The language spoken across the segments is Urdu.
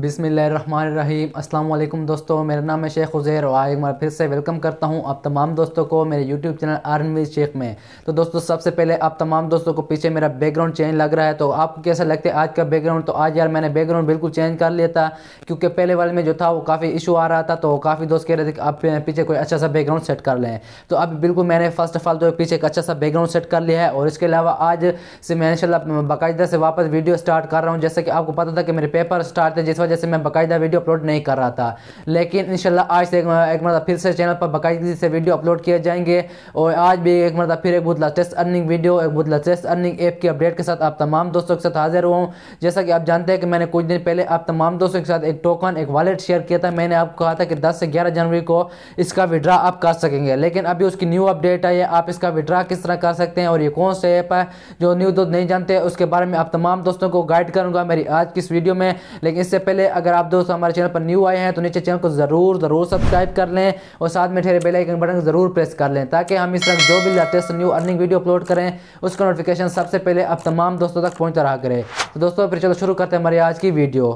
بسم اللہ الرحمن الرحیم۔ السلام علیکم دوستو، میرا نام ہے شیخ عزیر اور آئے میں پھر سے ویلکم کرتا ہوں آپ تمام دوستوں کو میرے یوٹیوب چینل آرن ویز شیخ میں۔ تو دوستو، سب سے پہلے آپ تمام دوستوں کو پیچھے میرا بیک گراؤنڈ چینج لگ رہا ہے، تو آپ کو کیسا لگتا ہے آج کا بیک گراؤنڈ؟ تو آج یار میں نے بیک گراؤنڈ بالکل چینج کر لیا تھا، کیونکہ پہلے والے میں جو تھا وہ کافی ایشو آ رہا تھا، تو کافی دوست کہہ رہے تھے کہ آپ پیچھے کوئی اچھا سا بیک گراؤنڈ سیٹ کر لیں۔ تو اب بالکل میں نے فرسٹ آف آل تو پیچھے ایک اچھا سا بیک گراؤنڈ سیٹ کر لیا ہے اور اس کے علاوہ آج سے میں انشاءاللہ باقاعدہ سے واپس ویڈیو سٹارٹ کر رہا ہوں جیسے کہ آپ کو پتا تھا کہ میرے پیپر سٹارٹ تھے، جس وجہ وجہ سے میں باقاعدہ ویڈیو اپلوڈ نہیں کر رہا تھا۔ لیکن انشاءاللہ آج سے ایک مرتبہ پھر سے چینل پر باقاعدگی سے ویڈیو اپلوڈ کیے جائیں گے۔ اور آج بھی ایک مرتبہ پھر ایک بہت لیٹسٹ ارننگ ویڈیو، ایک بہت لیٹسٹ ارننگ ایپ کی اپڈیٹ کے ساتھ آپ تمام دوستوں کے ساتھ حاضر ہوں۔ جیسا کہ آپ جانتے ہیں کہ میں نے کچھ دن پہلے آپ تمام دوستوں کے ساتھ ایک ٹوکن ایک والیٹ شیئر کیا تھا۔ میں نے آپ کو کہا تھا کہ دس سے گیارہ جنوری کو اس کا وڈرا آپ کر سکیں گے۔ لیکن ابھی اس کی نیو اپڈیٹ آئی ہے۔ آپ اس کا وڈرا کس طرح کر سکتے ہیں اور یہ کون سے ایپ ہے جو نیو دوست نہیں جانتے، اس کے بارے میں آپ تمام دوستوں کو گائیڈ کروں گا میری آج کی اس ویڈیو میں۔ لیکن اس سے پہلے اگر آپ دوست ہمارے چینل پر نیو آئے ہیں تو نیچے چینل کو ضرور ضرور سبسکرائب کر لیں اور ساتھ میں ٹھہرے بیل آئیکن بٹن ضرور پریس کر لیں تاکہ ہم اس طرح جو بھی latest new earning video upload کریں، اس کا نوٹیفیکیشن سب سے پہلے اب تمام دوستوں تک پہنچتا رہا کرے۔ تو دوستوں پھر چلو شروع کرتے ہیں ہماری آج کی ویڈیو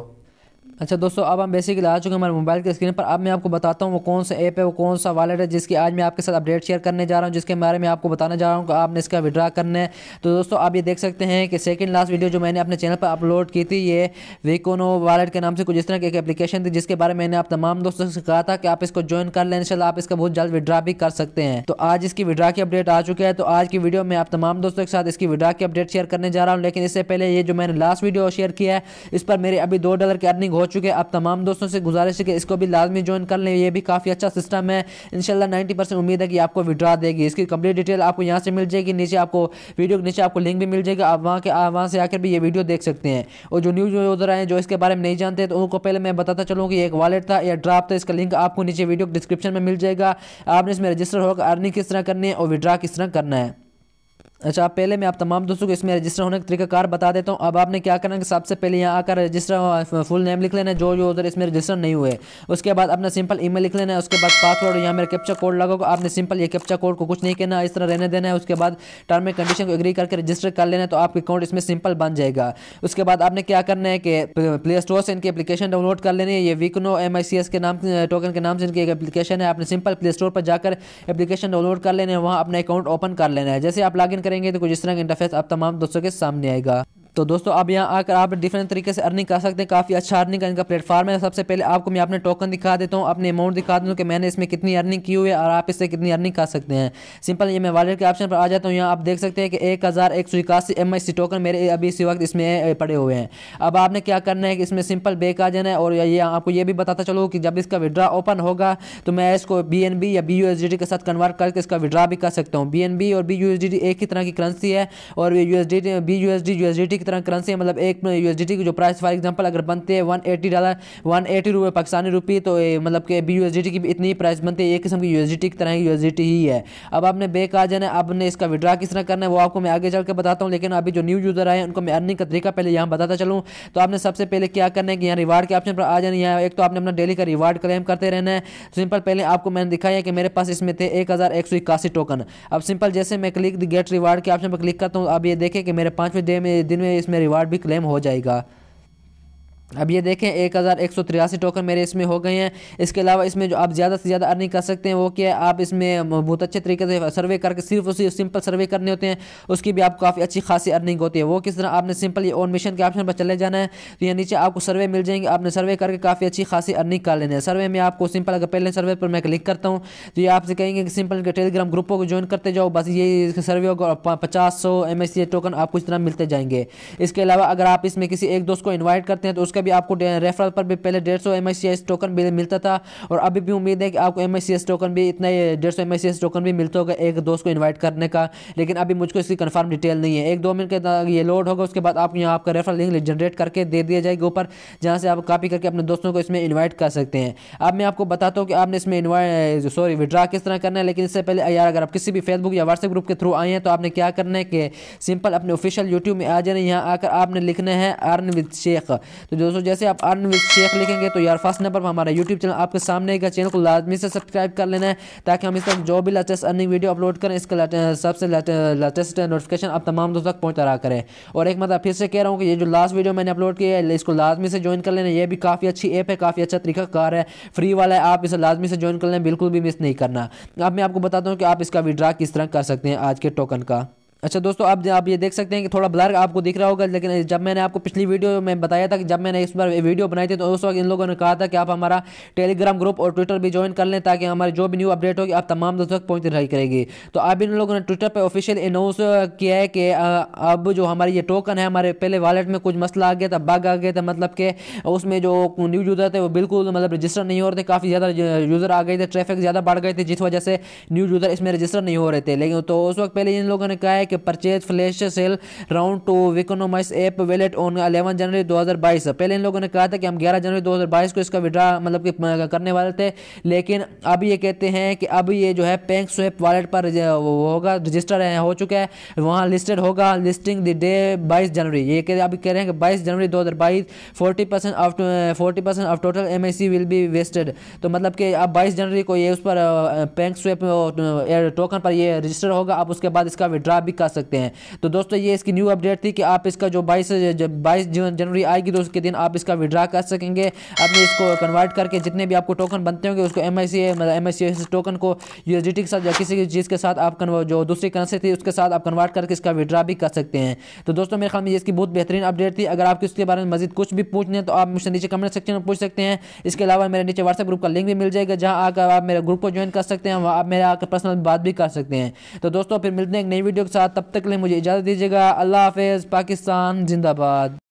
اچھا دوستو، اب ہم بیسیکلی آ چکے ہیں ہمارے موبائل کے اسکرین پر۔ اب میں آپ کو بتاتا ہوں وہ کون سا ایپ ہے، وہ کون سا والیٹ ہے، جس کی آج میں آپ کے ساتھ اپڈیٹ شیئر کرنے جا رہا ہوں، جس کے بارے میں آپ کو بتانا جا رہا ہوں کہ آپ نے اس کا وڈرا کرنا ہے۔ تو دوستو، آپ یہ دیکھ سکتے ہیں کہ سیکنڈ لاسٹ ویڈیو جو میں نے اپنے چینل پر اپلوڈ کی تھی، یہ ویکونو والیٹ کے نام سے کچھ اس طرح کی ایک اپلیکیشن تھی، جس کے بارے میں نے آپ تمام دوستوں سے کہا تھا کہ آپ اس کو جوائن کر لیں، انشاءاللہ آپ اس کا بہت جلد وڈرا بھی کر سکتے ہیں۔ تو آج اس کی وڈرا کی اپڈیٹ آ چکے ہے۔ تو آج کی ویڈیو میں آپ تمام دوستوں کے ساتھ اس کی وڈرا کی اپڈیٹ شیئر کرنے جا رہا ہوں، لیکن اس سے پہلے یہ جو میں نے لاسٹ ویڈیو شیئر کیا ہے، اس پر میرے ابھی دو ڈالر کی ارننگ ہو چکے اب تمام دوستوں سے گزارش ہے کہ اس کو بھی لازمی جوائن کر لیں۔ یہ بھی کافی اچھا سسٹم ہے۔ انشاءاللہ نائنٹی پرسنٹ امید ہے کہ آپ کو وڈرا دے گی۔ اس کی کمپلیٹ ڈیٹیل آپ کو یہاں سے مل جائے گی۔ نیچے آپ کو ویڈیو کے نیچے آپ کو لنک بھی مل جائے گا۔ آپ وہاں کے وہاں سے آ کر بھی یہ ویڈیو دیکھ سکتے ہیں۔ اور جو نیوز ادھر آئے جو اس کے بارے میں نہیں جانتے، تو ان کو پہلے میں بتاتا چلوں کہ ایک والیٹ تھا یا ڈراپ تھا۔ اس کا لنک آپ کو نیچے ویڈیو ڈسکرپشن میں مل جائے گا۔ آپ نے اس میں رجسٹر ہوگا ارننگ کس طرح کرنی ہے اور وڈرا کس طرح کرنا ہے۔ اچھا آپ پہلے میں آپ تمام دوستوں کو اس میں رجسٹر ہونے کا طریقہ کار بتا دیتا ہوں۔ اب آپ نے کیا کرنا ہے کہ سب سے پہلے یہاں آ کر رجسٹر فل نیم لکھ لینا ہے، جو جو ادھر اس میں رجسٹر نہیں ہوئے۔ اس کے بعد اپنا سمپل ای میل لکھ لینا ہے، اس کے بعد پاسورڈ یہاں میرے کیپچا کوڈ لگا ہوگا۔ آپ نے سمپل یہ کیپچا کوڈ کو کچھ نہیں کہنا، اس طرح رہنے دینا ہے۔ اس کے بعد ٹرم اینڈ کنڈیشن کو اگری کر کے رجسٹر کر لینا ہے تو آپ کے اکاؤنٹ اس میں سمپل بن جائے گا۔ اس کے بعد آپ نے کیا کرنا ہے کہ پلے اسٹور سے ان کی اپلیکیشن ڈاؤن لوڈ کر لینی ہے۔ یہ ویکنو ایم آئی سی ایس کے نام ٹوکن کے نام سے ان کی ایک اپلیکیشن ہے۔ آپ نے سمپل پلے اسٹور پر جا کر اپلیکیشن ڈاؤن لوڈ کر لینا ہے، وہاں اپنا اکاؤنٹ اوپن کر لینا ہے۔ جیسے آپ لاگ ان کریں گے تو کچھ اس طرح کا انٹرفیس اب تمام دوستوں کے سامنے آئے گا۔ تو دوستو، اب یہاں آ کر آپ ڈیفرنٹ طریقے سے ارننگ کر سکتے ہیں، کافی اچھا ارننگ کا ان کا پلیٹ فارم ہے۔ سب سے پہلے آپ کو میں اپنے ٹوکن دکھا دیتا ہوں، اپنے اماؤنٹ دکھا دیتا ہوں کہ میں نے اس میں کتنی ارننگ کی ہوئی ہے اور آپ اس سے کتنی ارننگ کر سکتے ہیں۔ سمپل یہ میں والیٹ کے آپشن پر آ جاتا ہوں۔ یہاں آپ دیکھ سکتے ہیں کہ ایک ہزار ایک سو اکاسی ایم آئی سی ٹوکن میرے ابھی اسی وقت اس میں پڑے ہوئے ہیں۔ اب آپ نے کیا کرنا ہے کہ اس میں سمپل بیک آ جانا ہے اور یہ آپ کو یہ بھی بتاتا چلو کہ جب اس کا وڈرا اوپن ہوگا تو میں اس کو بی این بی یا B U S D T کے ساتھ کنورٹ کر کے اس کا وڈرا بھی کر سکتا ہوں۔ بی این بی اور B U S D T ایک ہی طرح کی کرنسی ہے اور U S D B U S D U S D T کی طرح کرنسی ہے مطلب ایک یو ایس ڈی ٹی کی جو پرائس فار ایگزامپل اگر بنتے ہیں one eighty dollar one eighty روپے پاکستانی روپی، تو مطلب کہ B U S D T کی بھی اتنی پرائس بنتی ہے، ایک قسم کی یو ایس ڈی ٹی کی طرح یو ایس ڈی ٹی ہی ہے۔ اب آپ نے بیک آ جانا ہے، اب نے اس کا وڈرا کس طرح کرنا ہے، وہ آپ کو میں آگے چل کے بتاتا ہوں، لیکن ابھی جو نیو یوزر آئے ہیں، ان کو میں ارننگ کا طریقہ پہلے یہاں بتاتا چلوں۔ تو آپ نے سب سے پہلے کیا کرنا ہے کہ یہاں ریوارڈ کے آپشن پر آ جانا ہے۔ ایک تو آپ نے اپنا ڈیلی کا ریوارڈ کلیم کرتے رہنا ہے۔ سمپل پہلے آپ کو میں نے دکھایا کہ میرے پاس اس میں تھے ایک ہزار ایک سو اکاسی ٹوکن اب سمپل جیسے میں کلک گیٹ ریوارڈ کے آپشن پر کلک کرتا ہوں، اب یہ دیکھیں کہ میرے پانچویں دن میں اس میں ریوارڈ بھی کلیم ہو جائے گا۔ اب یہ دیکھیں، ایک ہزار ایک سو تریاسی ٹوکن میرے اس میں ہو گئے ہیں۔ اس کے علاوہ اس میں جو آپ زیادہ سے زیادہ ارننگ کر سکتے ہیں، وہ کہ آپ اس میں بہت اچھے طریقے سے سروے کر کے صرف اسی سمپل سروے کرنے ہوتے ہیں، اس کی بھی آپ کو کافی اچھی خاصی ارننگ ہوتی ہے۔ وہ کس طرح آپ نے سمپل یہ اون مشن کے آپشن پر چلے جانا ہے، تو یہ نیچے آپ کو سروے مل جائیں گے۔ آپ نے سروے کر کے کافی اچھی خاصی ارننگ کر لینا ہے۔ سروے میں آپ کو سمپل اگر پہلے سروے پر میں کلک کرتا ہوں، تو یہ آپ سے کہیں گے کہ سمپل کے ٹیلی گرام گروپوں کو جوائن کرتے جاؤ، بس یہ سروے ہوگا پچاس سو ایم ایس سی ٹوکن آپ کو اس طرح ملتے جائیں گے۔ اس کے علاوہ اگر آپ اس میں کسی ایک دوست کو انوائٹ کرتے ہیں، تو اس کا بھی آپ کو ریفر پر بھی پہلے ڈیڑھ سو M I C S token بھی ملتا تھا اور ابھی بھی امید ہے کہ آپ کو M I C S token بھی اتنا ڈیڑھ سو M I C S token بھی ملتا ہوگا ایک دوست کو انوائٹ کرنے کا۔ لیکن ابھی مجھ کو اس کی کنفرم ڈیٹیل نہیں ہے۔ ایک دو منٹ کے یہ لوڈ ہوگا، اس کے بعد آپ یہاں آپ کا ریفر لنک جنریٹ کر کے دے دیا جائے گا اوپر، جہاں سے آپ کاپی کر کے اپنے دوستوں کو اس میں انوائٹ کر سکتے ہیں۔ اب میں آپ کو بتاتا ہوں کہ آپ نے اس میں انوائٹ سوری وڈرا کس طرح کرنا ہے، لیکن اس سے پہلے یار، اگر آپ کسی بھی فیس بک یا واٹس ایپ گروپ کے تھرو آئے ہیں تو آپ نے کیا کرنا ہے کہ سمپل اپنے آفیشیل یوٹیوب میں آ جانا یہاں آ کر آپ نے لکھنا ہے ارن وتھ شیخ تو دوستوں جیسے آپ ارن وتھ شیخ لکھیں گے تو یار فرسٹ نمبر پر ہمارا یوٹیوب چینل آپ کے سامنے کا چینل کو لازمی سے سبسکرائب کر لینا ہے تاکہ ہم اس طرح جو بھی لیٹسٹ ارننگ ویڈیو اپلوڈ کریں، اس کا سب سے لیٹسٹ نوٹیفکیشن آپ تمام دوستوں تک پہنچ رہا کریں۔ اور ایک مطلب پھر سے کہہ رہا ہوں کہ یہ جو لاسٹ ویڈیو میں نے اپلوڈ کیا ہے، اس کو لازمی سے جوائن کر لینا یہ بھی کافی اچھی ایپ ہے، کافی اچھا طریقہ کار ہے۔ فری والا ہے، آپ اسے لازمی سے جوائن کر لیں، بالکل بھی مس نہیں کرنا۔ اب میں آپ کو بتاتا ہوں کہ آپ اس کا وڈرا کس طرح کر سکتے ہیں آج کے ٹوکن کا۔ اچھا دوستو، اب آپ یہ دیکھ سکتے ہیں کہ تھوڑا بلر آپ کو دکھ رہا ہوگا، لیکن جب میں نے آپ کو پچھلی ویڈیو میں بتایا تھا کہ جب میں نے اس پر ویڈیو بنائی تھی، تو اس وقت ان لوگوں نے کہا تھا کہ آپ ہمارا ٹیلی گرام گروپ اور ٹویٹر بھی جوائن کر لیں تاکہ ہمارے جو بھی نیو اپڈیٹ ہوگی، آپ تمام دوستوں تک پہنچ رہی کرے گی۔ تو اب ان لوگوں نے ٹویٹر پہ آفیشیل اناؤنس کیا ہے کہ اب جو ہماری یہ ٹوکن ہے، ہمارے پہلے والیٹ میں کچھ مسئلہ آ گیا تھا بگ آ گیا تھا مطلب کہ اس میں جو نیو یوزر تھے وہ بالکل مطلب رجسٹر نہیں ہو رہے تھے، کافی زیادہ یوزر آ گئے تھے ٹریفک زیادہ بڑھ گئے تھے، جس وجہ سے نیو یوزر اس میں رجسٹر نہیں ہو رہے تھے۔ لیکن تو اس وقت پہلے ان لوگوں نے کہا ہے کہ purchase flash sale round two ویکنومائس app wallet on eleven جنوری دو ہزار بائیس۔ پہلے ان لوگوں نے کہا تھا کہ ہم گیارہ جنوری دو ہزار بائیس کو اس کا وڈرا مطلب کہ کرنے والے تھے، لیکن اب یہ کہتے ہیں کہ اب یہ جو ہے پینک سویپ والیٹ پر ہوگا رجسٹر ہو چکا ہے، وہاں لسٹڈ ہوگا لسٹنگ دی ڈے بائیس جنوری۔ یہ کہ ابھی کہہ رہے ہیں کہ بائیس جنوری دو ہزار بائیس forty percent of forty percent of total M I C will be vested تو مطلب کہ اب بائیس جنوری کو یہ اس پر پینک سویپ ٹوکن پر یہ رجسٹر ہوگا آپ اس کے بعد اس کا وڈرا بھی کر سکتے ہیں۔ تو دوستو، یہ اس کی نیو اپڈیٹ تھی کہ آپ اس کا جو بائیس بائیس جنوری آئے گی تو اس کے دن آپ اس کا وڈرا کر سکیں گے۔ اپنے اس کو کنورٹ کر کے جتنے بھی آپ کو ٹوکن بنتے ہوں گے، اس کو M I C M I C token کو یو ایس ڈی ٹی کے ساتھ یا کسی چیز کے ساتھ آپ جو دوسری کرنسی تھی، اس کے ساتھ آپ کنورٹ کر کے اس کا وڈرا بھی کر سکتے ہیں۔ تو دوستوں میرے خیال میں یہ اس کی بہت بہترین اپڈیٹ تھی۔ اگر آپ کو اس کے بارے میں مزید کچھ بھی پوچھنے ہیں تو آپ مجھ سے نیچے کمنٹ سیکشن میں پوچھ سکتے ہیں۔ اس کے علاوہ میرے نیچے واٹس ایپ گروپ کا لنک بھی مل جائے گا، جہاں آ کر آپ میرے گروپ کو جوائن کر سکتے ہیں۔ وہاں آپ میرے آ کر پرسنل بات بھی کر سکتے ہیں۔ تو دوستوں پھر ملتے ہیں ایک نئی ویڈیو کے ساتھ۔ تب تک لیں مجھے اجازت دیجیے گا۔ اللہ حافظ پاکستان زندہ باد۔